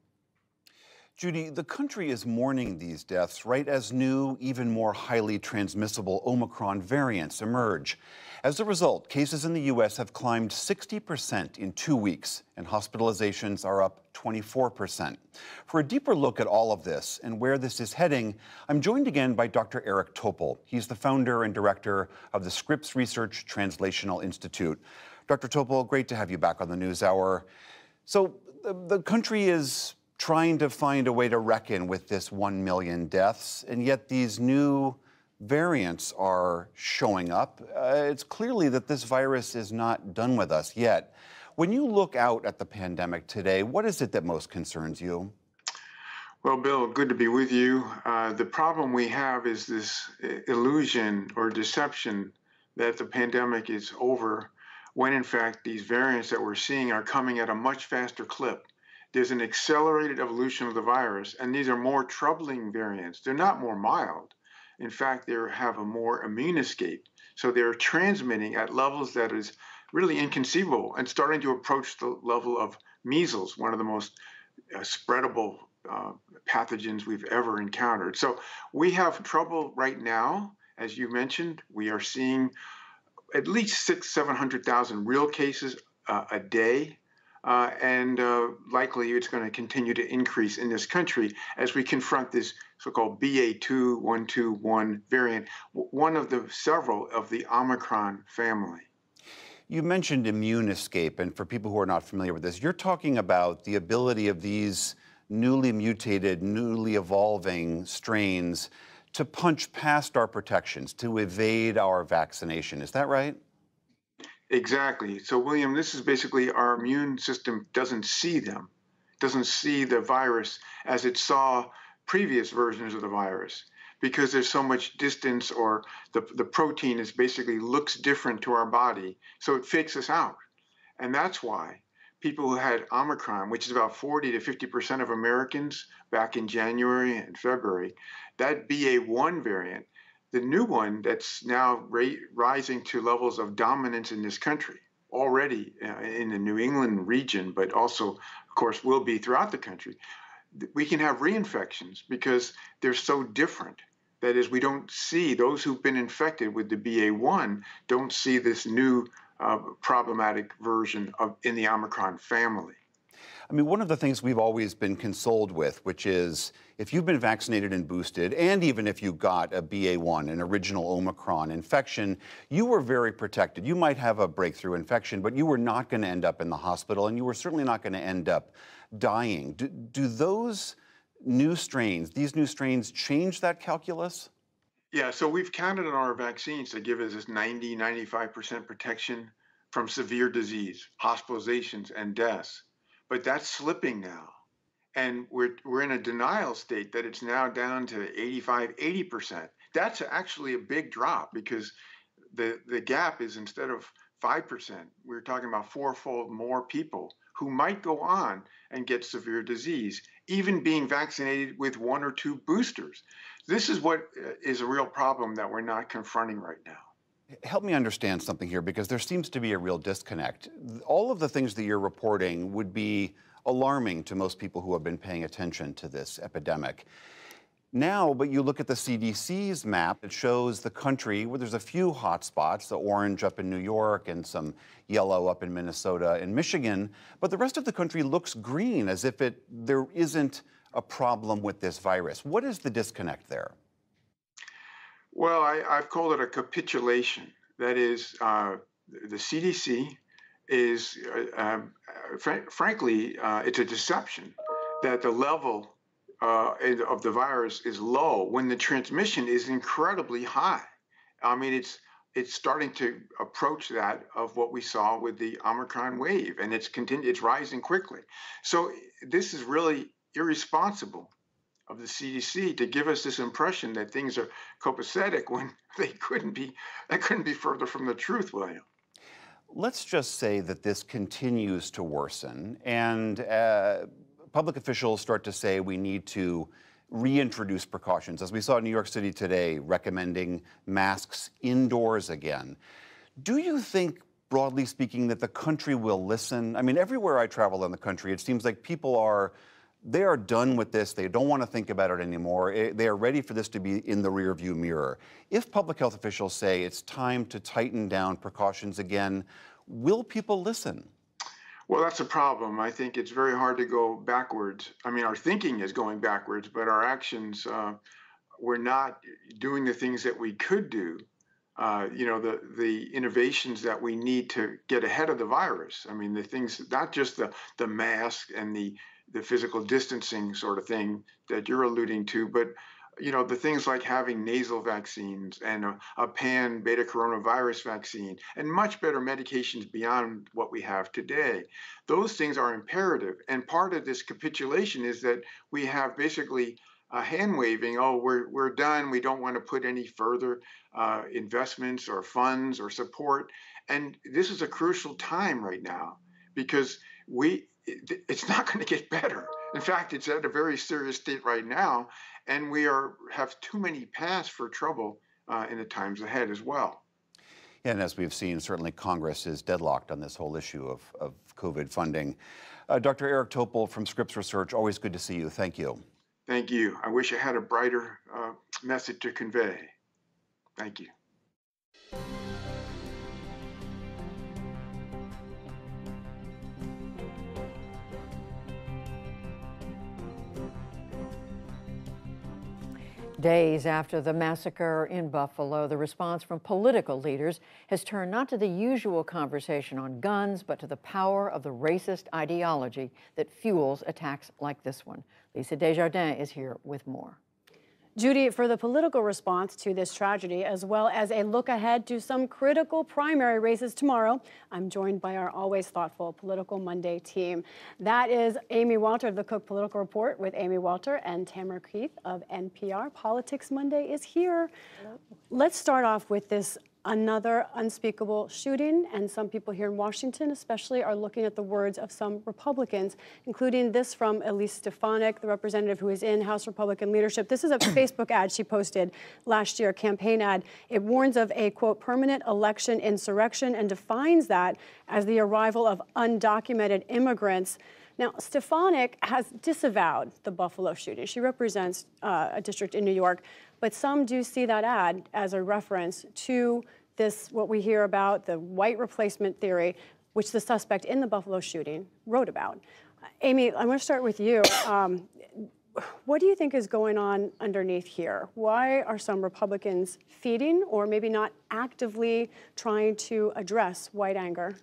[SPEAKER 19] Judy, the country is mourning these deaths right as new, even more highly transmissible Omicron variants emerge. As a result, cases in the U.S. have climbed 60% in two weeks, and hospitalizations are up 24%. For a deeper look at all of this and where this is heading, I'm joined again by Dr. Eric Topol. He's the founder and director of the Scripps Research Translational Institute. Dr. Topol, great to have you back on the NewsHour. So, the, the country is trying to find a way to reckon with this 1 million deaths, and yet these new variants are showing up. Uh, it's clearly that this virus is not done with us yet. When you look out at the pandemic today, what is it that most concerns you?
[SPEAKER 20] Well, Bill, good to be with you. Uh, the problem we have is this illusion or deception that the pandemic is over, when in fact these variants that we're seeing are coming at a much faster clip there's an accelerated evolution of the virus, and these are more troubling variants. They're not more mild. In fact, they have a more immune escape. So they're transmitting at levels that is really inconceivable and starting to approach the level of measles, one of the most uh, spreadable uh, pathogens we've ever encountered. So we have trouble right now, as you mentioned. We are seeing at least six, seven hundred thousand real cases uh, a day uh, and uh, likely it's going to continue to increase in this country as we confront this so-called BA2121 variant, one of the several of the Omicron family.
[SPEAKER 19] You mentioned immune escape, and for people who are not familiar with this, you're talking about the ability of these newly mutated, newly evolving strains to punch past our protections, to evade our vaccination. Is that right?
[SPEAKER 20] Exactly. So, William, this is basically our immune system doesn't see them, doesn't see the virus as it saw previous versions of the virus because there's so much distance or the, the protein is basically looks different to our body. So it fakes us out. And that's why people who had Omicron, which is about 40 to 50% of Americans back in January and February, that BA1 variant the new one that's now rising to levels of dominance in this country already uh, in the New England region, but also, of course, will be throughout the country, we can have reinfections because they're so different. That is, we don't see those who've been infected with the BA1 don't see this new uh, problematic version of in the Omicron family.
[SPEAKER 19] I mean, one of the things we've always been consoled with, which is if you've been vaccinated and boosted, and even if you got a BA1, an original Omicron infection, you were very protected. You might have a breakthrough infection, but you were not going to end up in the hospital, and you were certainly not going to end up dying. Do, do those new strains, these new strains, change that calculus?
[SPEAKER 20] Yeah, so we've counted on our vaccines to give us this 90, 95% protection from severe disease, hospitalizations, and deaths but that's slipping now. And we're, we're in a denial state that it's now down to 85, 80%. That's actually a big drop because the, the gap is instead of 5%, we're talking about fourfold more people who might go on and get severe disease, even being vaccinated with one or two boosters. This is what uh, a real problem that we're not confronting right now.
[SPEAKER 19] Help me understand something here because there seems to be a real disconnect. All of the things that you're reporting would be alarming to most people who have been paying attention to this epidemic. Now, but you look at the CDC's map, it shows the country where there's a few hot spots, the orange up in New York and some yellow up in Minnesota and Michigan, but the rest of the country looks green as if it there isn't a problem with this virus. What is the disconnect there?
[SPEAKER 20] Well, I, have called it a capitulation. That is, uh, the CDC is, uh, um, fr- frankly, uh, it's a deception that the level uh, of the virus is low when the transmission is incredibly high. I mean, it's it's starting to approach that of what we saw with the Omicron wave, and it's continu- it's rising quickly. So this is really irresponsible of the CDC to give us this impression that things are copacetic when they couldn't be that couldn't be further from the truth, William.
[SPEAKER 19] Let's just say that this continues to worsen and uh, public officials start to say we need to reintroduce precautions, as we saw in New York City today, recommending masks indoors again. Do you think, broadly speaking, that the country will listen? I mean, everywhere I travel in the country, it seems like people are they are done with this. They don't want to think about it anymore. Eh, they are ready for this to be in the rearview mirror. If public health officials say it's time to tighten down precautions again, will people listen?
[SPEAKER 20] Well, that's a problem. I think it's very hard to go backwards. I mean, our thinking is going backwards, but our actions, uh, we're not doing the things that we could do. Uh, you know, the the innovations that we need to get ahead of the virus. I mean, the things, not just the the mask and the the physical distancing sort of thing that you're alluding to, but you know the things like having nasal vaccines and a, a, pan beta coronavirus vaccine and much better medications beyond what we have today those things are imperative. And part of this capitulation is that we have basically a hand waving oh we're, we're done we don't want to put any further uh, investments or funds or support. And this is a crucial time right now because we it, it's not going to get better. In fact, it's at a very serious state right now, and we are have too many paths for trouble uh, in the times ahead as well.
[SPEAKER 19] Yeah, And as we've seen, certainly Congress is deadlocked on this whole issue of, of COVID funding. Uh, Dr. Eric Topol from Scripps Research, always good to see you. Thank you.
[SPEAKER 20] Thank you. I wish I had a brighter uh, message to convey. Thank you.
[SPEAKER 1] Days after the massacre in Buffalo, the response from political leaders has turned not to the usual conversation on guns, but to the power of the racist ideology that fuels attacks like this one. Lisa Desjardins is here with more.
[SPEAKER 21] Judy, for the political response to this tragedy, as well as a look ahead to some critical primary races tomorrow, I'm joined by our always thoughtful Political Monday team. That is Amy Walter of the Cook Political Report with Amy Walter and Tamara Keith of NPR. Politics Monday is here. Hello. Let's start off with this another unspeakable shooting. And some people here in Washington, especially, are looking at the words of some Republicans, including this from Elise Stefanik, the representative who is in House Republican leadership. This is a Facebook ad she posted last year, a campaign ad. It warns of a, quote, permanent election insurrection and defines that as the arrival of undocumented immigrants. Now, Stefanik has disavowed the Buffalo shooting. She represents uh, a district in New York, but some do see that ad as a reference to this, what we hear about, the white replacement theory, which the suspect in the Buffalo shooting wrote about. Amy, I'm going to start with you. Um, what do you think is going on underneath here? Why are some Republicans feeding or maybe not actively trying to address white anger?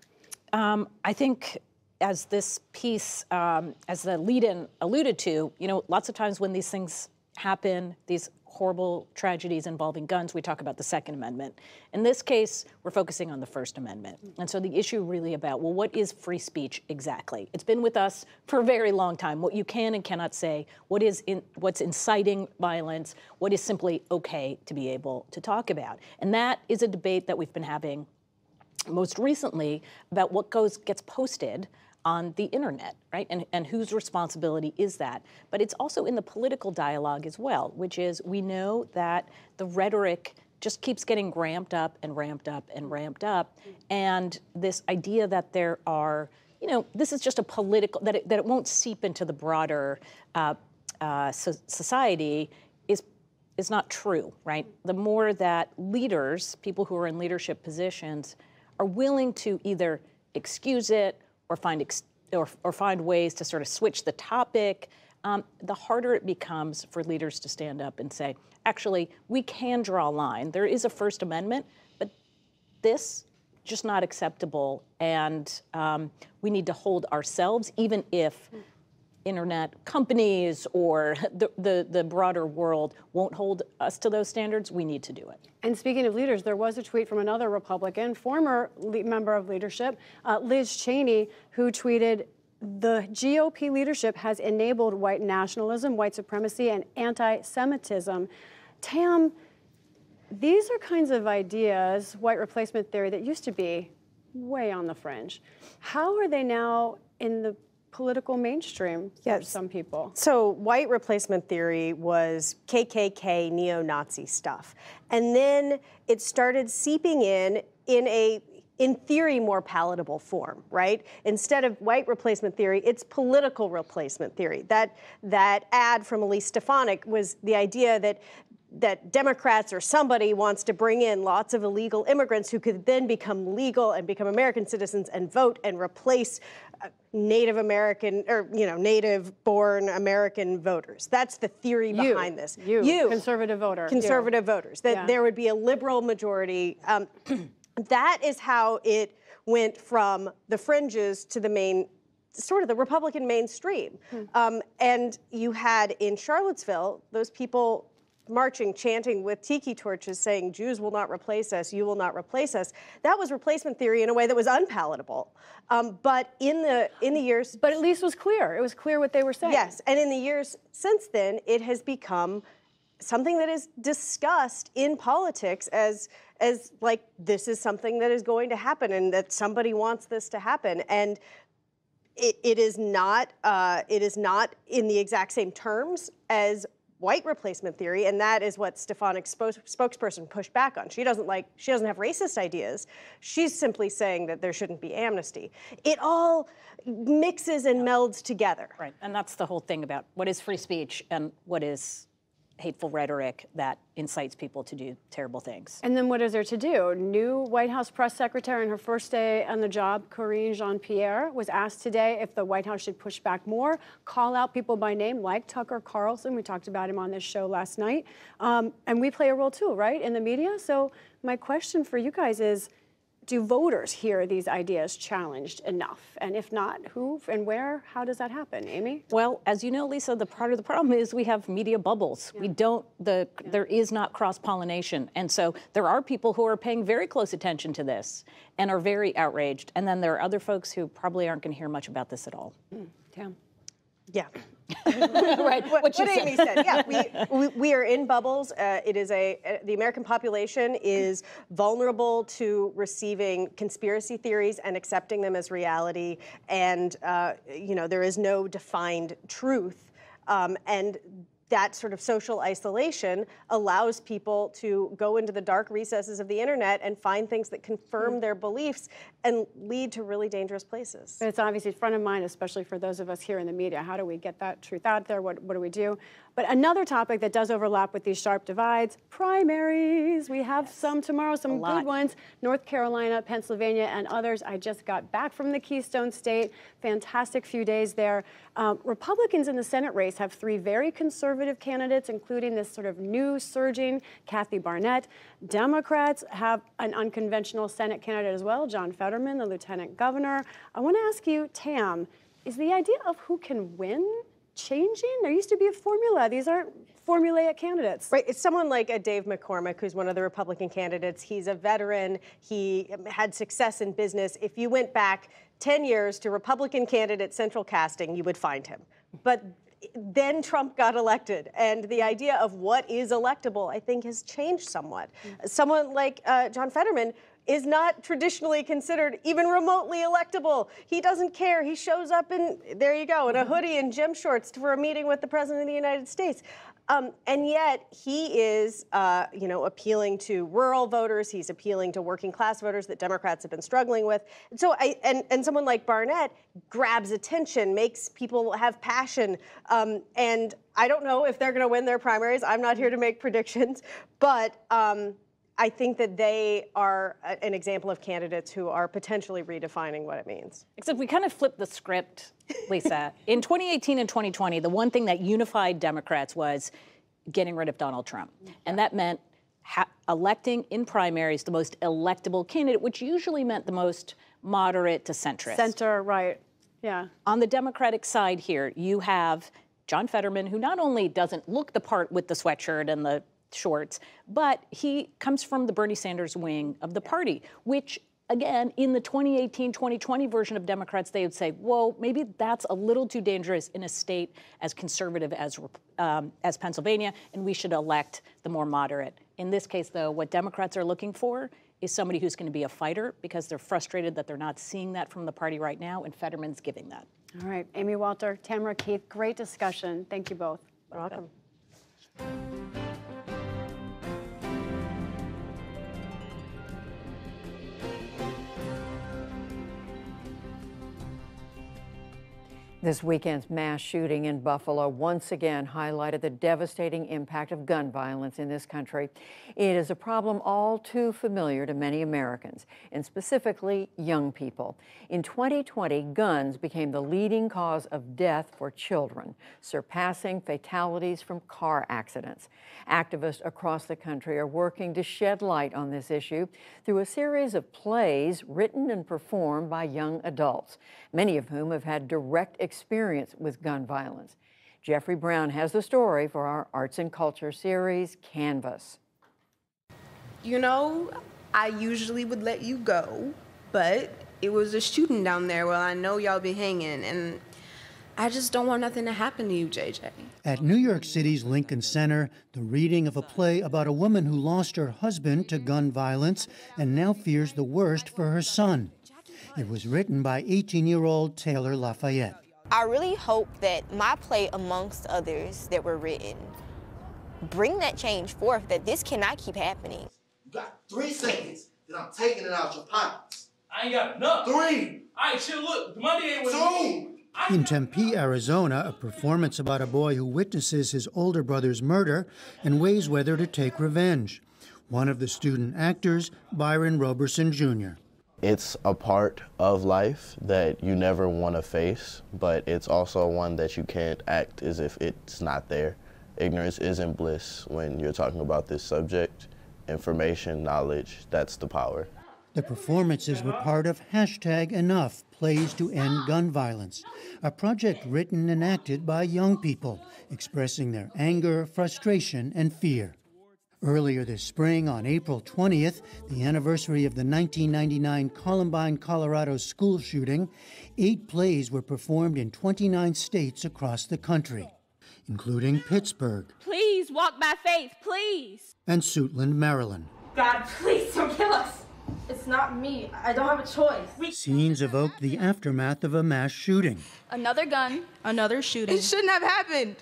[SPEAKER 22] Um, I think as this piece, um, as the lead-in alluded to, you know, lots of times when these things happen, these horrible tragedies involving guns, we talk about the Second Amendment. In this case, we're focusing on the First Amendment. And so the issue really about, well, what is free speech exactly? It's been with us for a very long time. What you can and cannot say, what is in, what's inciting violence, what is simply okay to be able to talk about. And that is a debate that we've been having most recently about what goes gets posted on the internet, right? And, and whose responsibility is that? But it's also in the political dialogue as well, which is we know that the rhetoric just keeps getting ramped up and ramped up and ramped up. And this idea that there are, you know, this is just a political, that it, that it won't seep into the broader uh, uh, so society is is not true, right? The more that leaders, people who are in leadership positions, are willing to either excuse it or find ex- or, or, find ways to sort of switch the topic, um, the harder it becomes for leaders to stand up and say, actually, we can draw a line. There is a First Amendment, but this just not acceptable, and um, we need to hold ourselves, even if internet companies or the, the, the, broader world won't hold us to those standards, we need to do it.
[SPEAKER 21] And speaking of leaders, there was a tweet from another Republican, former member of leadership, uh, Liz Cheney, who tweeted, the GOP leadership has enabled white nationalism, white supremacy, and anti Semitism. Tam, these are kinds of ideas, white replacement theory, that used to be way on the fringe. How are they now in the political mainstream yes. for some people.
[SPEAKER 23] So, white replacement theory was KKK neo Nazi stuff. And then it started seeping in in a in theory more palatable form right instead of white replacement theory it's political replacement theory that that ad from elise stefanik was the idea that that Democrats or somebody wants to bring in lots of illegal immigrants who could then become legal and become American citizens and vote and replace Native American or you know native-born American voters. That's the theory
[SPEAKER 21] you,
[SPEAKER 23] behind this.
[SPEAKER 21] You, you, conservative voter,
[SPEAKER 23] conservative you. voters. That yeah. there would be a liberal majority. Um, that is how it went from the fringes to the main, sort of the Republican mainstream. Hmm. Um, and you had in Charlottesville those people marching, chanting with tiki torches saying, Jews will not replace us, you will not replace us. That was replacement theory in a way that was unpalatable. Um, but in the, in the years.
[SPEAKER 21] But at least was clear. It was clear what they were saying.
[SPEAKER 23] Yes. And in the years since then, it has become something that is discussed in politics as as like this is something that is going to happen and that somebody wants this to happen and it, it is not uh, it is not in the exact same terms as white replacement theory, and that is what Stefanik's spokesperson pushed back on. She doesn't like, she doesn't have racist ideas. She's simply saying that there shouldn't be amnesty. It all mixes and melds together.
[SPEAKER 22] Right, and that's the whole thing about what is free speech and what is hateful rhetoric that incites people to do terrible things.
[SPEAKER 21] And then what is there to do? New White House press secretary in her first day on the job, Karine Jean-Pierre, was asked today if the White House should push back more, call out people by name like Tucker Carlson. We talked about him on this show last night. Um, and we play a role too, right, in the media? So my question for you guys is, do voters hear these ideas challenged enough? And if not, who and where? How does that happen, Amy?
[SPEAKER 22] Well, as you know, Lisa, the part of the problem is we have media bubbles. Yeah. We don't the yeah. there is not cross pollination, and so there are people who are paying very close attention to this and are very outraged, and then there are other folks who probably aren't going to hear much about this at all.
[SPEAKER 21] Mm,
[SPEAKER 23] Yeah.
[SPEAKER 22] right.
[SPEAKER 23] What,
[SPEAKER 22] What
[SPEAKER 23] what Amy
[SPEAKER 22] said.
[SPEAKER 23] said. Yeah, we, we, we are in bubbles. Uh, it is a uh, the American population is vulnerable to receiving conspiracy theories and accepting them as reality. And uh, you know there is no defined truth. Um, and that sort of social isolation allows people to go into the dark recesses of the internet and find things that confirm hmm. their beliefs and lead to really dangerous places.
[SPEAKER 21] But it's obviously front of mind, especially for those of us here in the media. How do we get that truth out there? What, what do we do? But another topic that does overlap with these sharp divides primaries. We have some tomorrow, some good ones. North Carolina, Pennsylvania, and others. I just got back from the Keystone State. Fantastic few days there. Um, Republicans in the Senate race have three very conservative candidates, including this sort of new surging Kathy Barnette. Democrats have an unconventional Senate candidate as well, John Fetterman, the lieutenant governor. I want to ask you, Tam, is the idea of who can win changing? There used to be a formula. These aren't formulaic candidates.
[SPEAKER 23] Right. It's someone like a Dave McCormick, who's one of the Republican candidates. He's a veteran. He had success in business. If you went back 10 years to Republican candidate central casting, you would find him. But then Trump got elected, and the idea of what is electable, I think, has changed somewhat. Someone like uh, John Fetterman is not traditionally considered even remotely electable. He doesn't care. He shows up in, there you go, in a hoodie and gym shorts for a meeting with the President of the United States. Um, and yet he is, uh, you know, appealing to rural voters. He's appealing to working class voters that Democrats have been struggling with. And so, I, and and someone like Barnette grabs attention, makes people have passion. Um, and I don't know if they're going to win their primaries. I'm not here to make predictions, but. Um, I think that they are a- an example of candidates who are potentially redefining what it means.
[SPEAKER 22] Except we kind of flipped the script, Lisa. In 2018 and 2020, the one thing that unified Democrats was getting rid of Donald Trump. And that meant ha- electing in primaries the most electable candidate, which usually meant the most moderate to centrist.
[SPEAKER 21] Center, right. Yeah.
[SPEAKER 22] On the Democratic side here, you have John Fetterman, who not only doesn't look the part with the sweatshirt and the shorts, but he comes from the Bernie Sanders wing of the party, which again, in the 2018 2020 version of Democrats, they would say, whoa, maybe that's a little too dangerous in a state as conservative as, um, as Pennsylvania, and we should elect the more moderate. In this case, though, what Democrats are looking for is somebody who's going to be a fighter because they're frustrated that they're not seeing that from the party right now, and Fetterman's giving that.
[SPEAKER 21] All right, Amy Walter, Tamara Keith, great discussion. Thank you both.
[SPEAKER 23] You're Welcome.
[SPEAKER 1] This weekend's mass shooting in Buffalo once again highlighted the devastating impact of gun violence in this country. It is a problem all too familiar to many Americans, and specifically young people. In 2020, guns became the leading cause of death for children, surpassing fatalities from car accidents. Activists across the country are working to shed light on this issue through a series of plays written and performed by young adults, many of whom have had direct experience with gun violence. Jeffrey Brown has the story for our Arts and Culture series, Canvas.
[SPEAKER 24] You know, I usually would let you go, but it was a shooting down there. Well, I know y'all be hanging, and I just don't want nothing to happen to you, JJ.
[SPEAKER 25] At New York City's Lincoln Center, the reading of a play about a woman who lost her husband to gun violence and now fears the worst for her son. It was written by 18 year old Taylor Lafayette.
[SPEAKER 26] I really hope that my play, amongst others that were written, bring that change forth that this cannot keep happening.
[SPEAKER 27] You got three seconds, then I'm taking it out your pockets.
[SPEAKER 28] I ain't got enough.
[SPEAKER 27] Three.
[SPEAKER 28] All right, chill. Look, the money ain't with
[SPEAKER 27] Two.
[SPEAKER 25] In Tempe, Arizona, a performance about a boy who witnesses his older brother's murder and weighs whether to take revenge. One of the student actors, Byron Roberson Jr.
[SPEAKER 29] It's a part of life that you never want to face, but it's also one that you can't act as if it's not there. Ignorance isn't bliss when you're talking about this subject. Information, knowledge, that's the power.
[SPEAKER 25] The performances were part of Hashtag Enough Plays to End Gun Violence, a project written and acted by young people expressing their anger, frustration, and fear. Earlier this spring, on April 20th, the anniversary of the 1999 Columbine, Colorado school shooting, eight plays were performed in 29 states across the country, including Pittsburgh
[SPEAKER 30] Please walk by faith, please.
[SPEAKER 25] and Suitland, Maryland.
[SPEAKER 30] God, please don't kill us. It's not me. I don't have a choice.
[SPEAKER 25] Scenes evoked the aftermath of a mass shooting,
[SPEAKER 30] Another gun, another shooting.
[SPEAKER 24] It shouldn't have happened.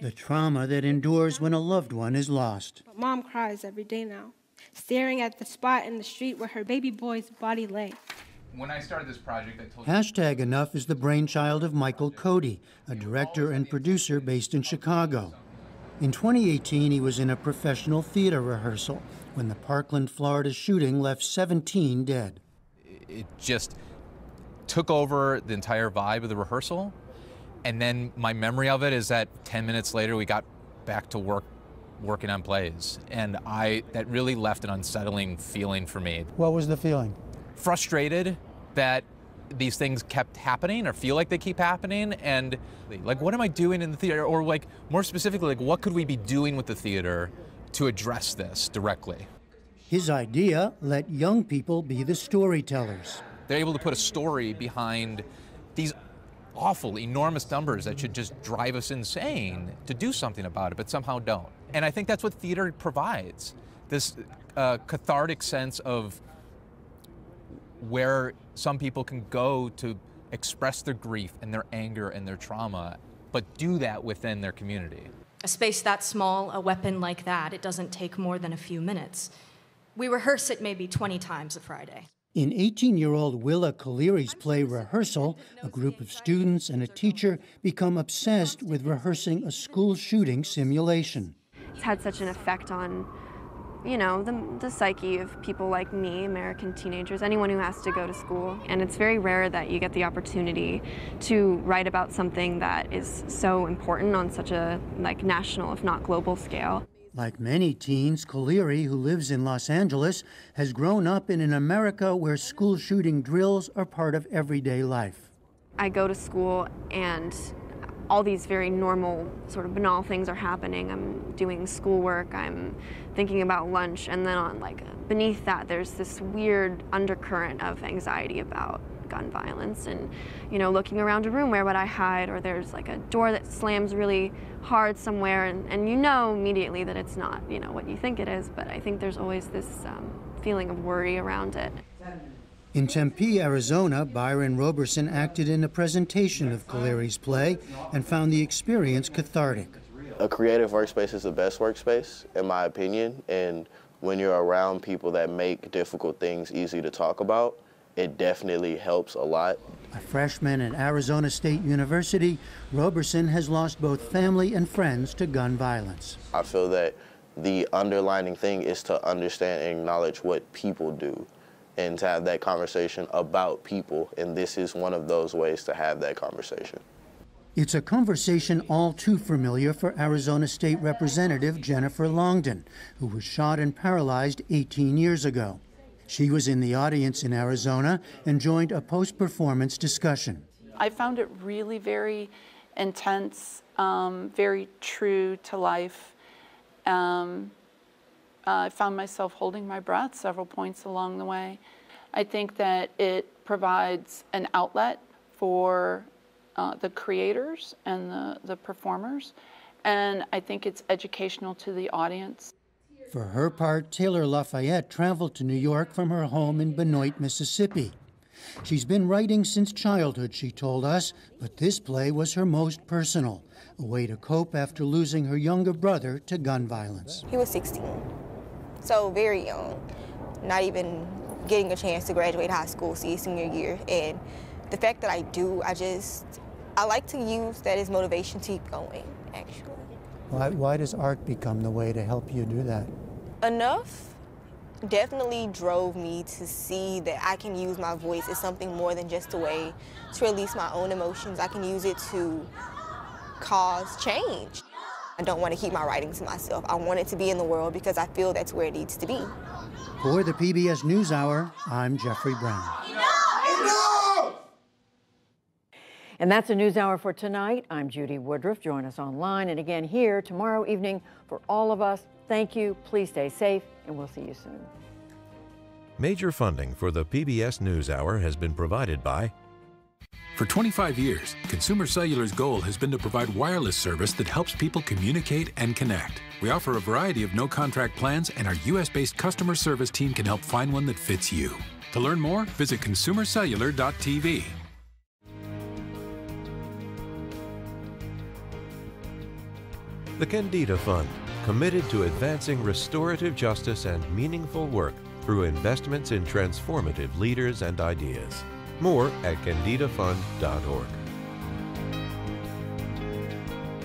[SPEAKER 25] The trauma that endures when a loved one is lost.
[SPEAKER 31] Mom cries every day now, staring at the spot in the street where her baby boy's body lay.
[SPEAKER 32] When I started this project, I told
[SPEAKER 25] Hashtag Enough is the brainchild of Michael Cotey, a director and producer based in Chicago. In 2018, he was in a professional theater rehearsal when the Parkland, Florida shooting left 17 dead.
[SPEAKER 32] it just took over the entire vibe of the rehearsal. And then my memory of it is that 10 minutes later, we got back to work working on plays. And I that really left an unsettling feeling for me.
[SPEAKER 25] What was the feeling?
[SPEAKER 32] Frustrated that these things kept happening or feel like they keep happening and like what am I doing in the theater or like more specifically like what could we be doing with the theater to address this directly?
[SPEAKER 25] His idea let young people be the storytellers.
[SPEAKER 32] They're able to put a story behind these awful, enormous numbers that should just drive us insane to do something about it, but somehow don't. And I think that's what theater provides this uh, cathartic sense of where some people can go to express their grief and their anger and their trauma, but do that within their community.
[SPEAKER 33] A space that small, a weapon like that, it doesn't take more than a few minutes. We rehearse it maybe 20 times a Friday.
[SPEAKER 25] In 18 year old Willa Kaliri's play Rehearsal, a group of students and a teacher become obsessed with rehearsing a school shooting simulation.
[SPEAKER 34] It's had such an effect on, you know, the, the psyche of people like me, American teenagers, anyone who has to go to school. And it's very rare that you get the opportunity to write about something that is so important on such a like national, if not global scale.
[SPEAKER 25] Like many teens, Kaliri, who lives in Los Angeles, has grown up in an America where school shooting drills are part of everyday life.
[SPEAKER 34] I go to school and all these very normal, sort of banal things are happening. I'm doing schoolwork, I'm thinking about lunch, and then on like beneath that, there's this weird undercurrent of anxiety about gun violence and you know looking around a room where would i hide or there's like a door that slams really hard somewhere and, and you know immediately that it's not you know what you think it is but i think there's always this um, feeling of worry around it
[SPEAKER 25] In Tempe, Arizona, Byron Roberson acted in a presentation of Kaliri's play and found the experience cathartic.
[SPEAKER 29] A creative workspace is the best workspace, in my opinion. And when you're around people that make difficult things easy to talk about, it definitely helps a lot.
[SPEAKER 25] A freshman at Arizona State University, Roberson has lost both family and friends to gun violence.
[SPEAKER 29] I feel that the underlining thing is to understand and acknowledge what people do and to have that conversation about people. And this is one of those ways to have that conversation.
[SPEAKER 25] It's a conversation all too familiar for Arizona State Representative Jennifer Longdon, who was shot and paralyzed 18 years ago. She was in the audience in Arizona and joined a post performance discussion.
[SPEAKER 35] I found it really very intense, um, very true to life. Um, I found myself holding my breath several points along the way. I think that it provides an outlet for uh, the creators and the, the performers, and I think it's educational to the audience.
[SPEAKER 25] For her part, Taylor Lafayette traveled to New York from her home in Benoit, Mississippi. She's been writing since childhood, she told us, but this play was her most personal, a way to cope after losing her younger brother to gun violence.
[SPEAKER 26] He was 16, so very young, not even getting a chance to graduate high school, see senior year. And the fact that I do, I just, I like to use that as motivation to keep going, actually.
[SPEAKER 25] Why, why does art become the way to help you do that?
[SPEAKER 26] Enough definitely drove me to see that I can use my voice as something more than just a way to release my own emotions. I can use it to cause change. I don't want to keep my writing to myself. I want it to be in the world because I feel that's where it needs to be.
[SPEAKER 25] For the PBS NewsHour, I'm Jeffrey Brown. And that's the news hour for tonight. I'm Judy Woodruff. Join us online and again here tomorrow evening for all of us
[SPEAKER 1] Thank you. Please stay safe, and we'll see you soon.
[SPEAKER 36] Major funding for the PBS NewsHour has been provided by
[SPEAKER 37] For 25 years, Consumer Cellular's goal has been to provide wireless service that helps people communicate and connect. We offer a variety of no contract plans, and our US based customer service team can help find one that fits you. To learn more, visit consumercellular.tv.
[SPEAKER 36] The Kendeda Fund, committed to advancing restorative justice and meaningful work through investments in transformative leaders and ideas. More at kendedafund.org.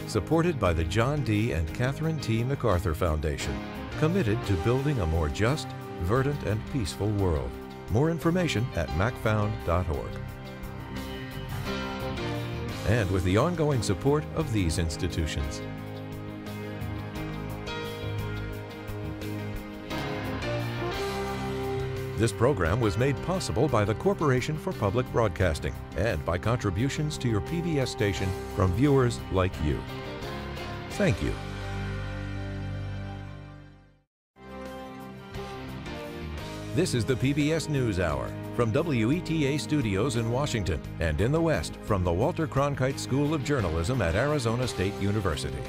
[SPEAKER 36] Supported by the John D. and Catherine T. MacArthur Foundation, committed to building a more just, verdant, and peaceful world. More information at macfound.org. And with the ongoing support of these institutions. This program was made possible by the Corporation for Public Broadcasting and by contributions to your PBS station from viewers like you. Thank you. This is the PBS NewsHour from WETA Studios in Washington and in the West from the Walter Cronkite School of Journalism at Arizona State University.